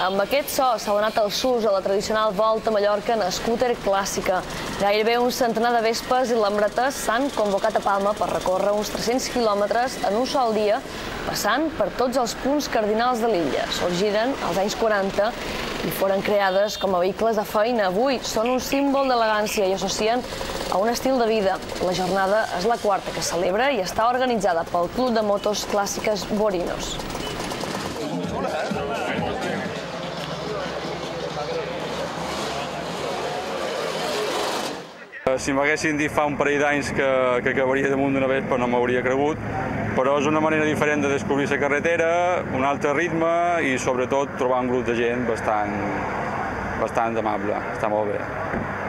Amb aquest so s'ha donat el sus a la tradicional volta a Mallorca en scooter clàssica. Gairebé un centenar de vespes i lambretes s'han convocat a Palma per recórrer uns 300 quilòmetres en un sol dia, passant per tots els punts cardinals de l'illa. Sorgiren als anys 40 i foren creades com a vehicles de feina. Avui són un símbol d'elegància i associen a un estil de vida. La jornada és la quarta que celebra i està organitzada pel Club de Motos Clàssiques Borinos. Si m'haguessin dit fa un parell d'anys que, que acabaria damunt d'una vespa no m'hauria cregut, però és una manera diferent de descobrir la carretera, un altre ritme i sobretot trobar un grup de gent bastant, bastant amable, està molt bé.